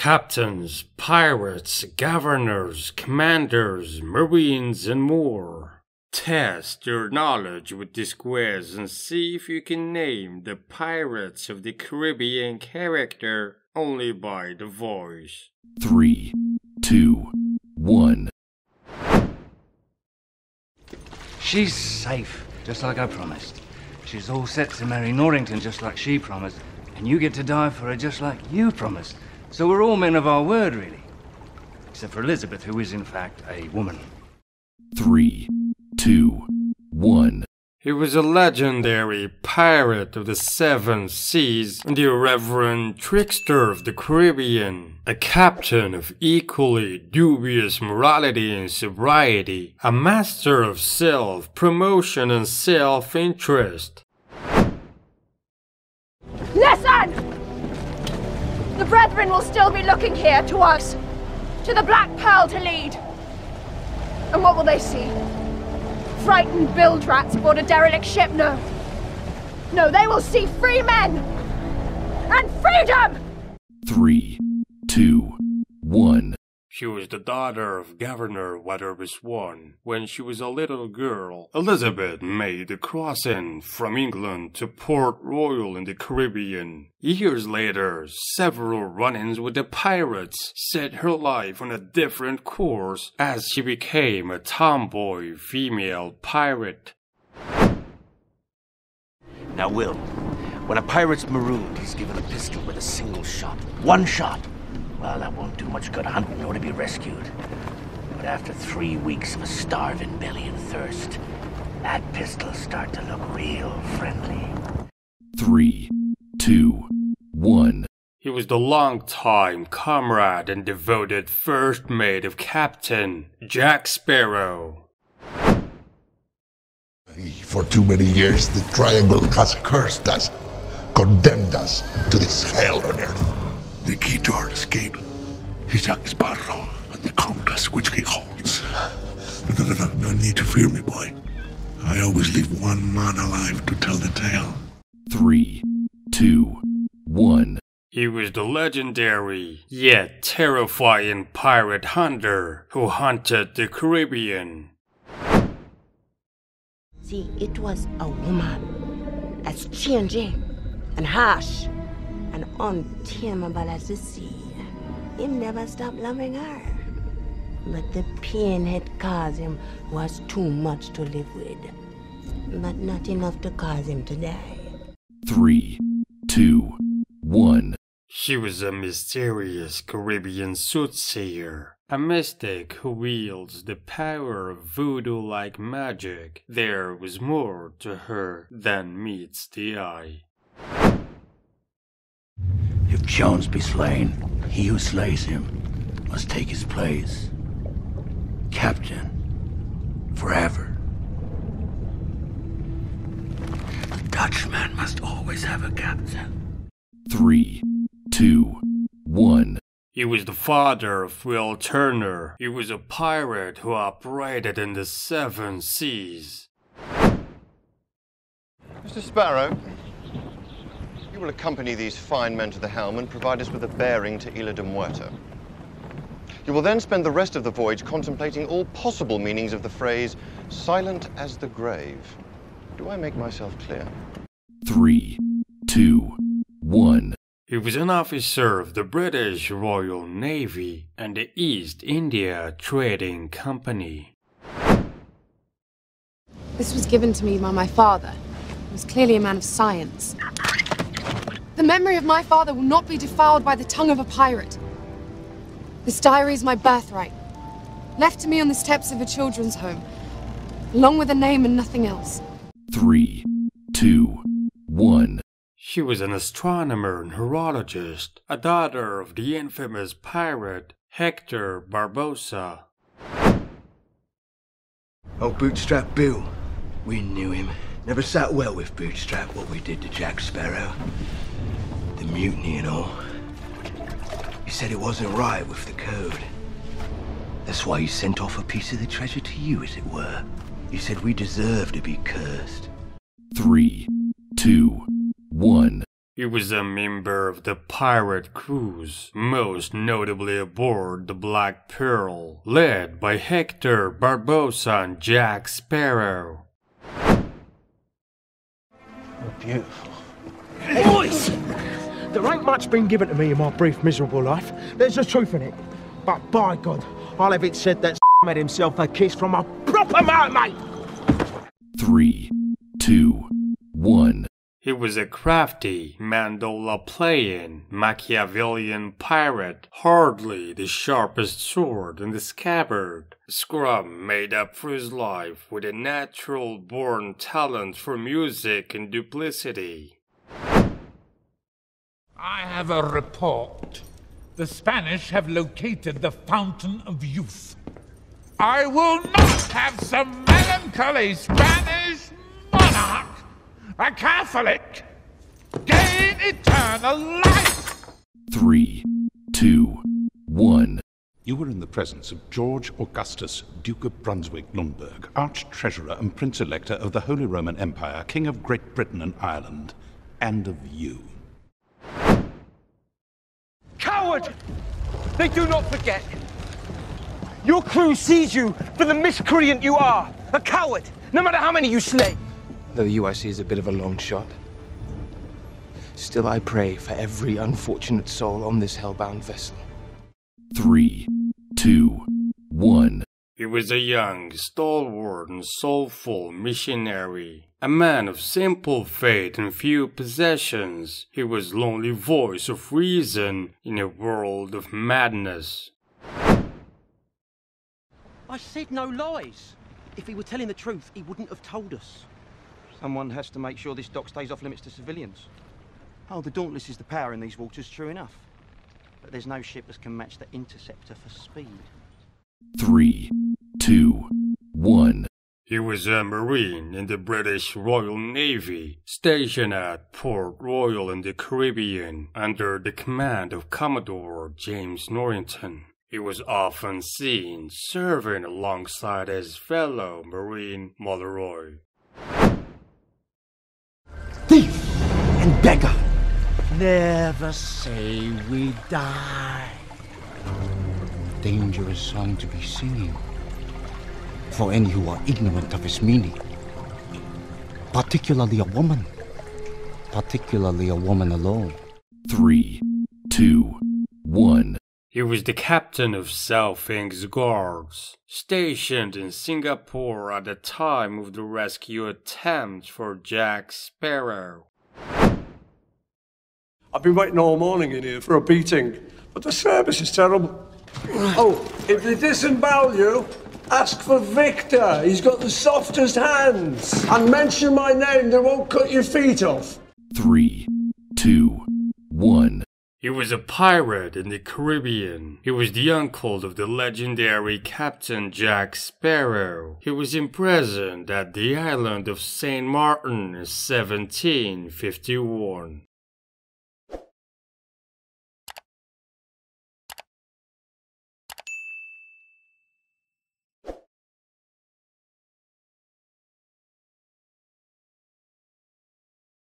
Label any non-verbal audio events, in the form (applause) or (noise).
captains, pirates, governors, commanders, marines, and more. Test your knowledge with this quiz and see if you can name the Pirates of the Caribbean character only by the voice. Three, two, one. She's safe, just like I promised. She's all set to marry Norrington, just like she promised. And you get to die for her, just like you promised. So we're all men of our word, really. Except for Elizabeth, who is, in fact, a woman. Three, two, one. He was a legendary pirate of the seven seas and the irreverent trickster of the Caribbean, a captain of equally dubious morality and sobriety, a master of self promotion and self interest. Listen! The Brethren will still be looking here to us, to the Black Pearl to lead. And what will they see? Frightened bilge rats aboard a derelict ship? No. No, they will see free men! And freedom! Three, two, one. She was the daughter of Governor Weatherby Swann. When she was a little girl, Elizabeth made the crossing from England to Port Royal in the Caribbean. Years later, several run-ins with the pirates set her life on a different course as she became a tomboy female pirate. Now, Will, when a pirate's marooned, he's given a pistol with a single shot. One shot. Well, that won't do much good hunting or to be rescued. But after three weeks of a starving belly and thirst, that pistol'll start to look real friendly. Three, two, one. He was the longtime comrade and devoted first mate of Captain Jack Sparrow. For too many years, the Triangle has cursed us, condemned us to this hell on earth. The key to our escape is Jack Sparrow and the compass which he holds. No, no, no, no need to fear me, boy. I always leave one man alive to tell the tale. Three, two, one. He was the legendary, yet terrifying pirate hunter who hunted the Caribbean. See, it was a woman as changing and harsh and untamable as the sea. Him never stopped loving her. But the pain it caused him was too much to live with. But not enough to cause him to die. Three, two, one. She was a mysterious Caribbean soothsayer, a mystic who wields the power of voodoo like magic. There was more to her than meets the eye. If Jones be slain, he who slays him must take his place. Captain. Forever. The Dutchman must always have a captain. Three, two, one. He was the father of Will Turner. He was a pirate who operated in the seven seas. Mr. Sparrow, you will accompany these fine men to the helm and provide us with a bearing to Isla de Muerta. You will then spend the rest of the voyage contemplating all possible meanings of the phrase, silent as the grave. Do I make myself clear? Three, two, one. He was an officer of the British Royal Navy and the East India Trading Company. This was given to me by my father. He was clearly a man of science. The memory of my father will not be defiled by the tongue of a pirate. This diary is my birthright, left to me on the steps of a children's home, along with a name and nothing else. Three, two, one. She was an astronomer and horologist, a daughter of the infamous pirate Hector Barbossa. Oh, Bootstrap Bill. We knew him. Never sat well with Bootstrap what we did to Jack Sparrow. The mutiny and all. He said it wasn't right with the code. That's why he sent off a piece of the treasure to you, as it were. He said we deserve to be cursed. Three, two, one. He was a member of the pirate crews, most notably aboard the Black Pearl, led by Hector Barbossa and Jack Sparrow. Beautiful. Boys! There ain't much been given to me in my brief, miserable life. There's the truth in it. But by God, I'll have it said that (laughs) made himself a kiss from a proper man, mate! Three, two, one. He was a crafty, mandola playing, Machiavellian pirate, hardly the sharpest sword in the scabbard. Scrum made up for his life with a natural born talent for music and duplicity. I have a report. The Spanish have located the Fountain of Youth. I will not have some melancholy Spanish monarch, a Catholic, gain eternal life. Three, two, one. You were in the presence of George Augustus, Duke of Brunswick-Lüneburg, Arch-Treasurer and Prince-Elector of the Holy Roman Empire, King of Great Britain and Ireland, and of you. Coward! They do not forget. Your crew sees you for the miscreant you are. A coward, no matter how many you slay. Though the UIC is a bit of a long shot. Still, I pray for every unfortunate soul on this hellbound vessel. Three, two, one. He was a young, stalwart, and soulful missionary. A man of simple faith and few possessions. He was lonely voice of reason in a world of madness. I said no lies. If he were telling the truth, he wouldn't have told us. Someone has to make sure this dock stays off limits to civilians. Oh, the Dauntless is the power in these waters, true enough. But there's no ship that can match the Interceptor for speed. Three, two, one. He was a Marine in the British Royal Navy, stationed at Port Royal in the Caribbean under the command of Commodore James Norrington. He was often seen serving alongside his fellow Marine Mullroy. Thief and beggar. Never say we die. Dangerous song to be singing for any who are ignorant of its meaning. Particularly a woman. Particularly a woman alone. Three, two, one. He was the captain of Sao Feng's Guards, stationed in Singapore at the time of the rescue attempt for Jack Sparrow. I've been waiting all morning in here for a beating, but the service is terrible. Oh, if they disembowel you, ask for Victor. He's got the softest hands. And mention my name, they won't cut your feet off. Three, two, one. He was a pirate in the Caribbean. He was the uncle of the legendary Captain Jack Sparrow. He was imprisoned at the island of St. Martin in 1751.